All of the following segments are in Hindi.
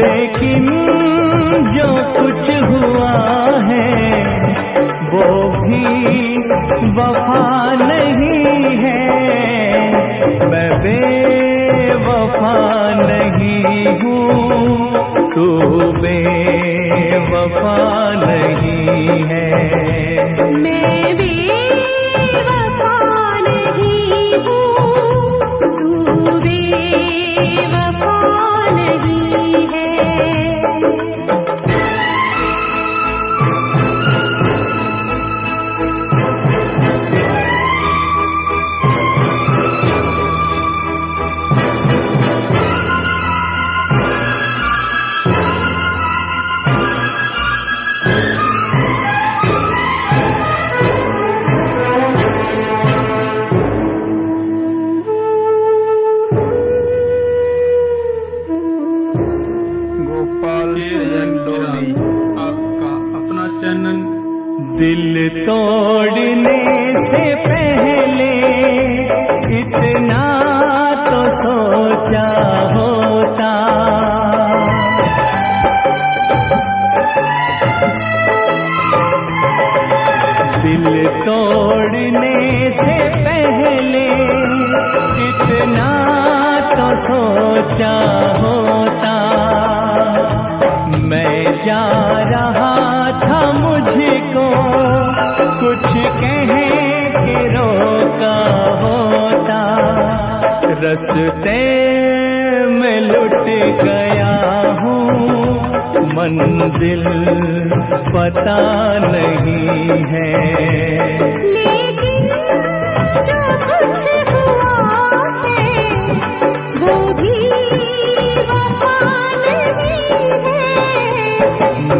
लेकिन जो कुछ हुआ है वो भी वफा नहीं है। मैं बेवफा नहीं हूँ बे वफा नहीं है। दिल तोड़ने से पहले इतना तो सोचा होता। दिल तोड़ने से पहले इतना तो सोचा होता। मैं जा रहा रस्ते में लुट गया हूँ। मंजिल पता नहीं है। लेकिन जो कुछ हुआ है वो भी वफा नहीं है।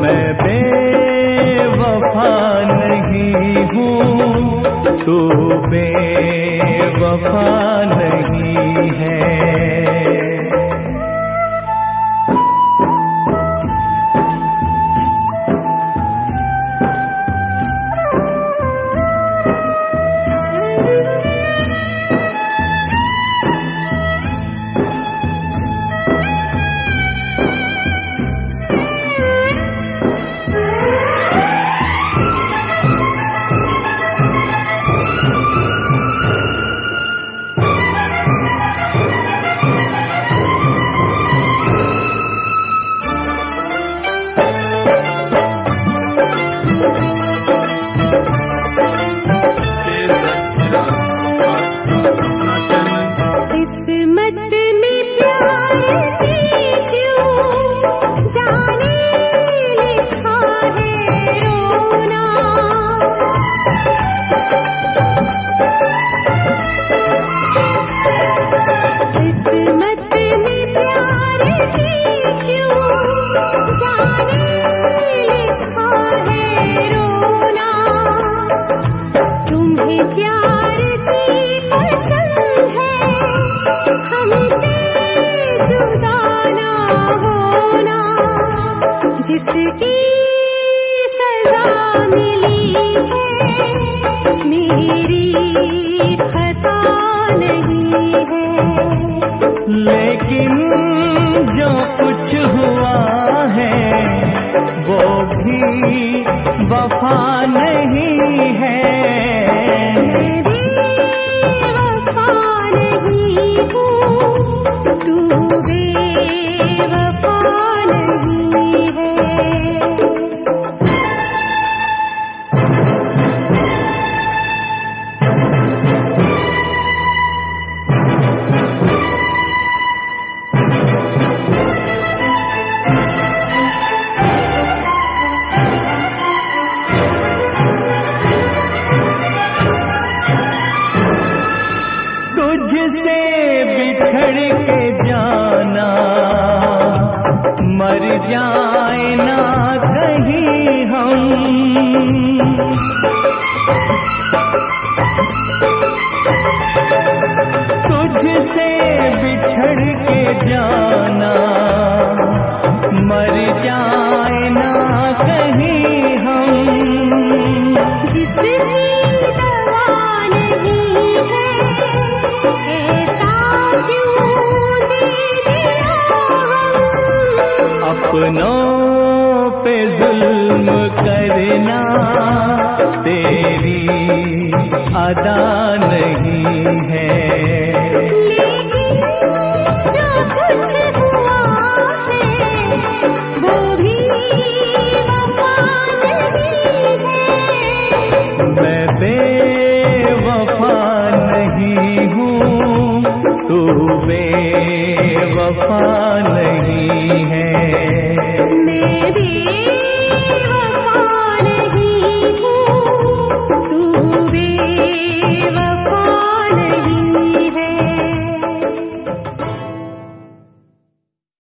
मैं बेवफा नहीं हूँ तू बेवफा नहीं किस्मत में प्यार लेकिन जो कुछ हुआ है वो भी वफा नहीं है। अपनों पे जुल्म करना तेरी नहीं है। वफा